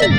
Boom!